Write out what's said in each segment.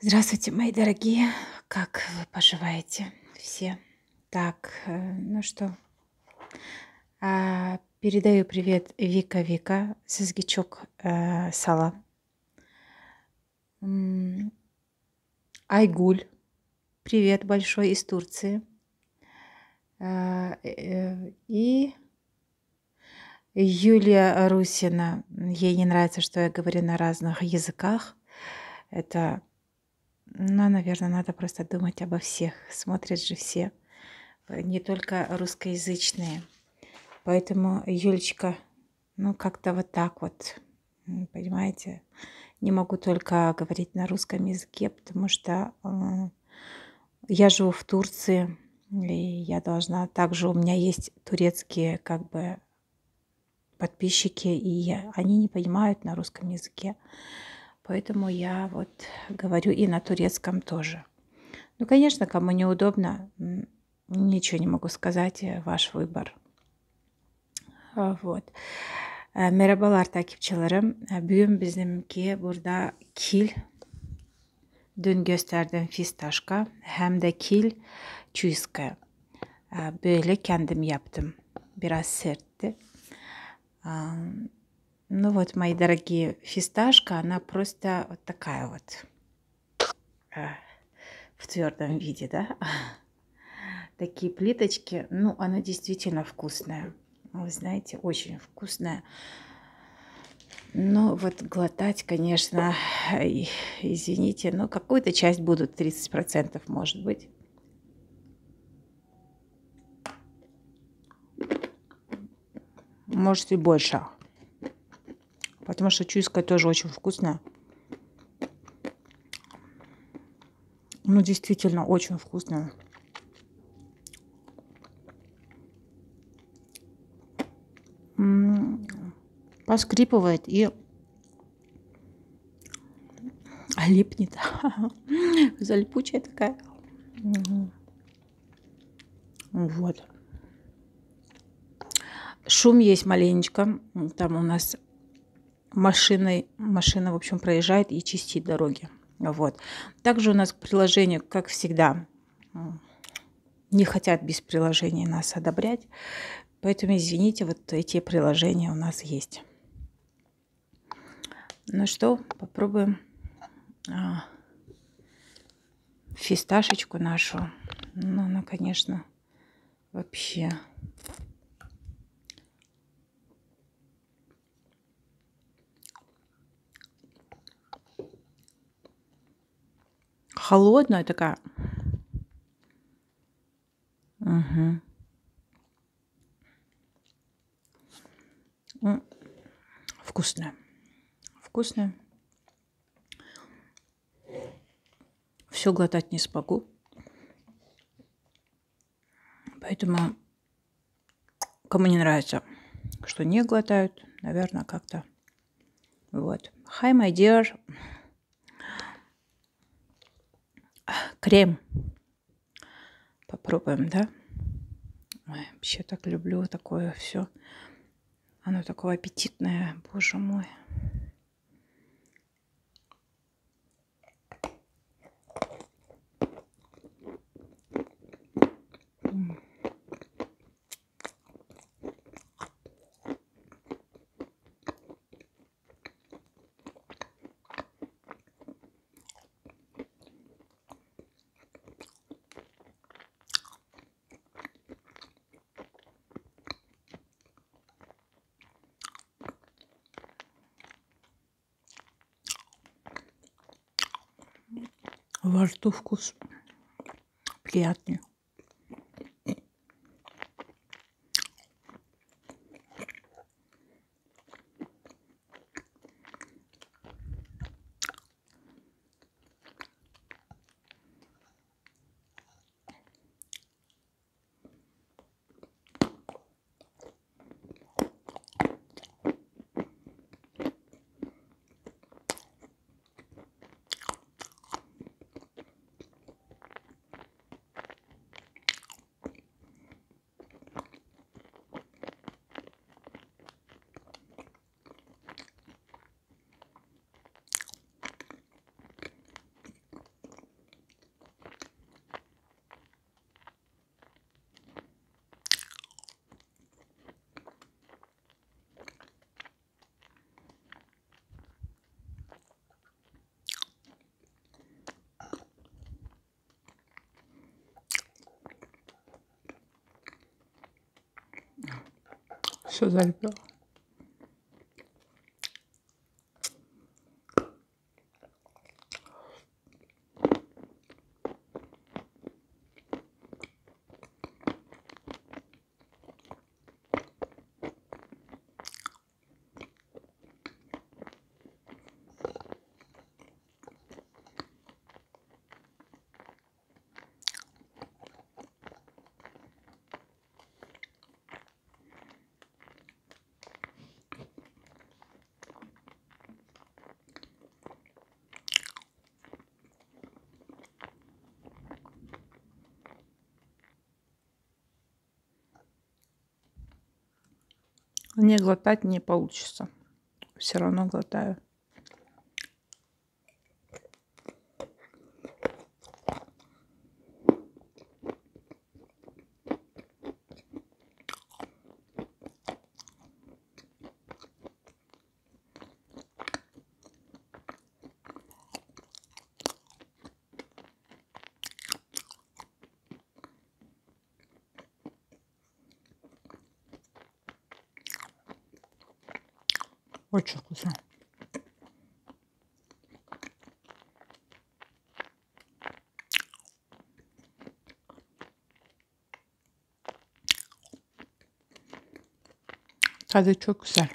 Здравствуйте, мои дорогие. Как вы поживаете все? Так, э, ну что, а, передаю привет Вика Вика, Сызгичок э, Сала. Айгуль, привет большой из Турции. А, э, И Юлия Русина, ей не нравится, что я говорю на разных языках. Это, ну, наверное, надо просто думать обо всех. Смотрят же все, э, не только русскоязычные. Поэтому, Юлечка, ну, как-то вот так вот, понимаете, не могу только говорить на русском языке, потому что э, я живу в Турции, и я должна также, у меня есть турецкие как бы подписчики, и они не понимают на русском языке. Поэтому я вот говорю и на турецком тоже. Ну, конечно, кому неудобно, ничего не могу сказать, э, ваш выбор. А, Вот. Э, Merhabalar takipçilerim. E, Bugün bizimki burada kil dün gösterdim fistaşka hem de kil çuyska. E, Böyle kendim yaptım. Biraz sertti. Ну вот, мои дорогие, фисташка, она просто вот такая вот э, в твердом виде, да? Такие плиточки, ну, она действительно вкусная. Вы знаете, очень вкусная. Ну, вот глотать, конечно, извините, но какую-то часть будут, 30% может быть. Может и больше. Потому что чуйская тоже очень вкусная. Ну, действительно, очень вкусная. М, Поскрипывает и липнет. Залипучая такая. Вот. Шум есть маленечко. Там у нас машиной, машина, в общем, проезжает и чистит дороги. Вот. Также у нас приложение, как всегда, не хотят без приложений нас одобрять. Поэтому, извините, вот эти приложения у нас есть. Ну что, попробуем а, фисташечку нашу. Ну, она, конечно, вообще. Холодная такая. М, Вкусная. Вкусная. Все глотать не смогу. Поэтому, кому не нравится, что не глотают, наверное, как-то. Вот. Hi, my dear. Крем. Попробуем, да? Ой, вообще так люблю такое все. Оно такое аппетитное, боже мой. Во рту вкус приятный. Все залепило. Не глотать не получится. Все равно глотаю. Очень вкусно. Tadı çok güzel.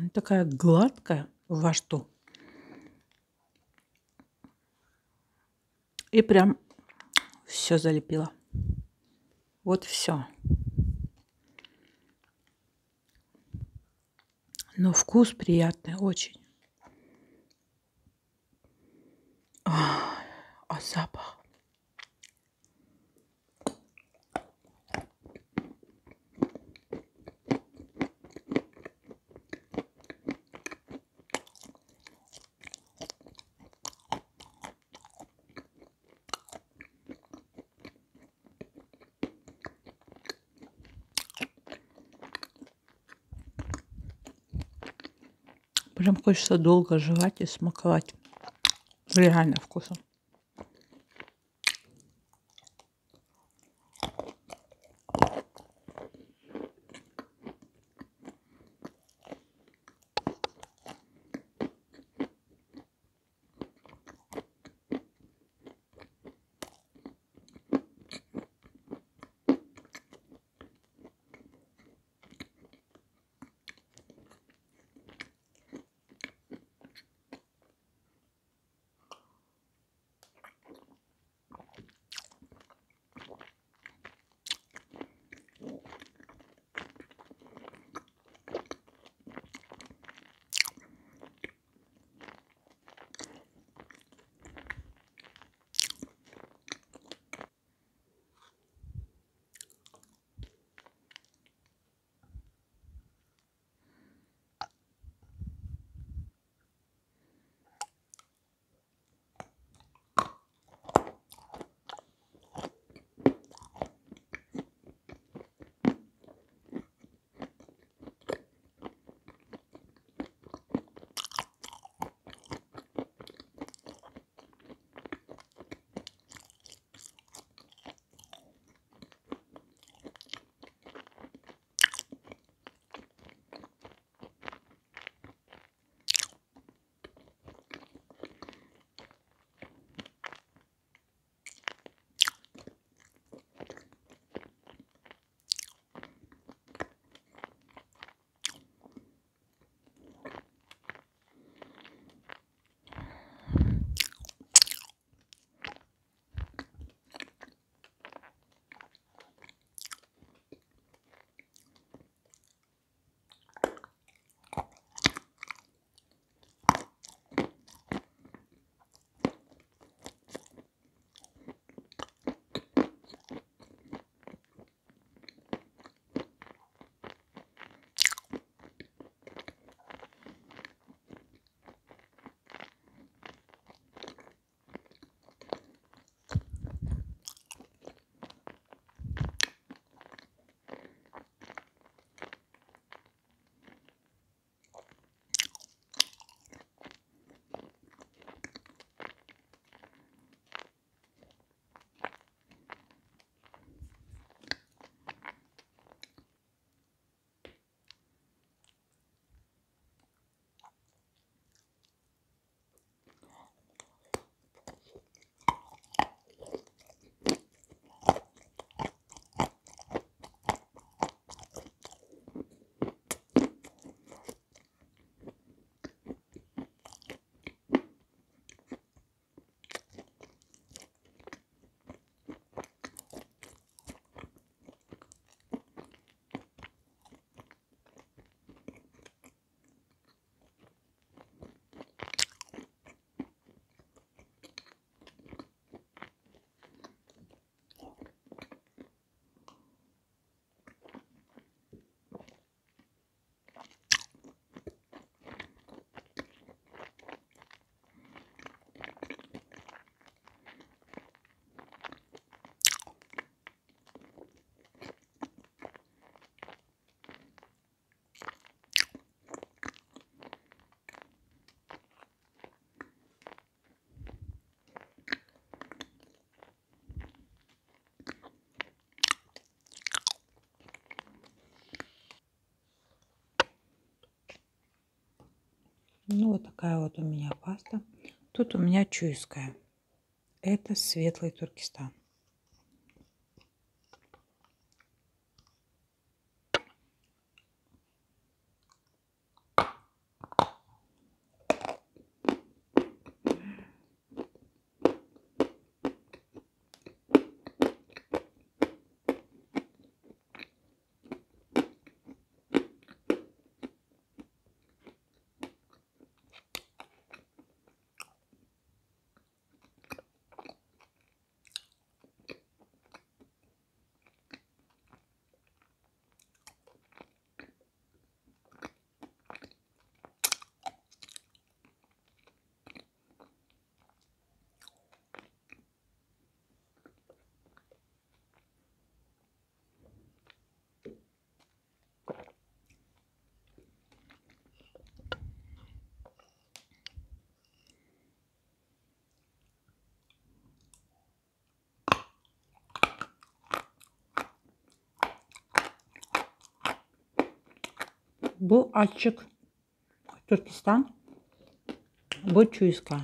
Она такая гладкая во рту. И прям все залепила. Вот все. Но вкус приятный очень. А запах. Прям хочется долго жевать и смаковать. Реально вкусно. Ну, вот такая вот у меня паста. Тут у меня чуйская. Это светлый Туркестан. Bu açık Türkistan. Bu çuyska.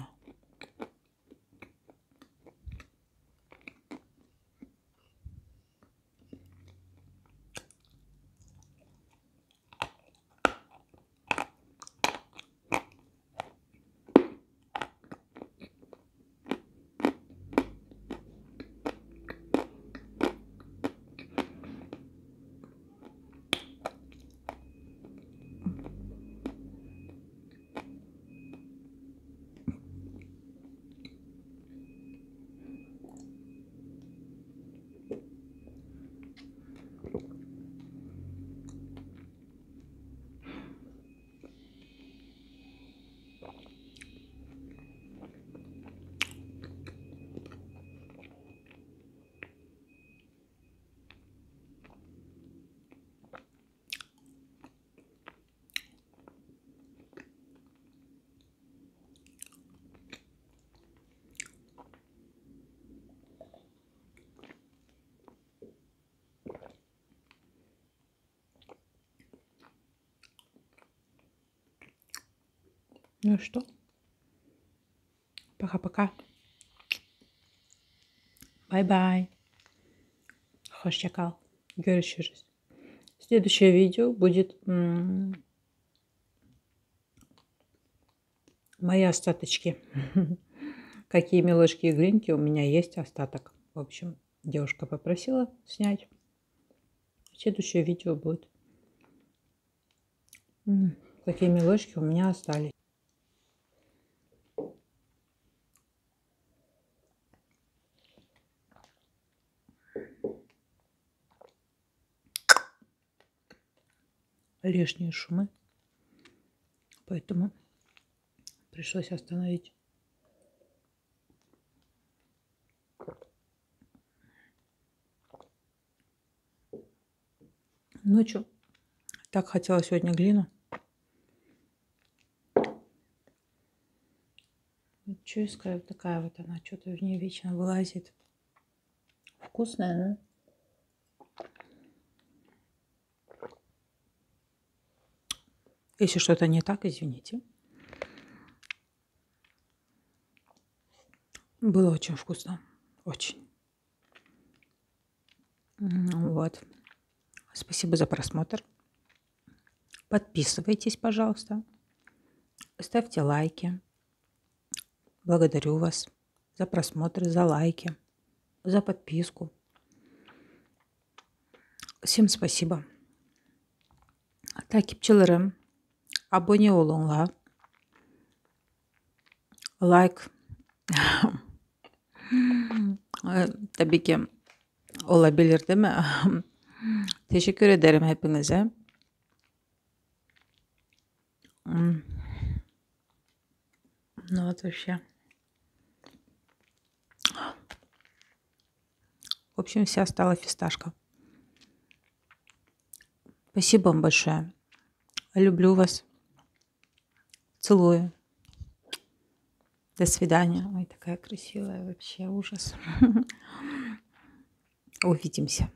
Ну что? Пока-пока. Bye-bye. Hoşçakal. Görüşürüz. Следующее видео будет мои остаточки. Какие мелочки и глинки у меня есть остаток. В общем, девушка попросила снять. Следующее видео будет. Какие мелочки у меня остались. Лишние шумы. Поэтому пришлось остановить. Ночью так хотела сегодня глину. Чуйская такая вот она, что-то в ней вечно вылазит. Вкусная, да? Если что-то не так, извините. Было очень вкусно. Очень. Вот. Спасибо за просмотр. Подписывайтесь, пожалуйста. Ставьте лайки. Благодарю вас за просмотр, за лайки, за подписку. Всем спасибо. Takipçilerim Like. Tabii ki olabilir değil mi? Teşekkür ederim hepinize. Ну вот вообще. В общем, вся стала фисташка. Спасибо вам большое. Люблю вас. Целую. До свидания. Ой, такая красивая вообще, ужас. Увидимся.